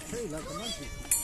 K like a monkey.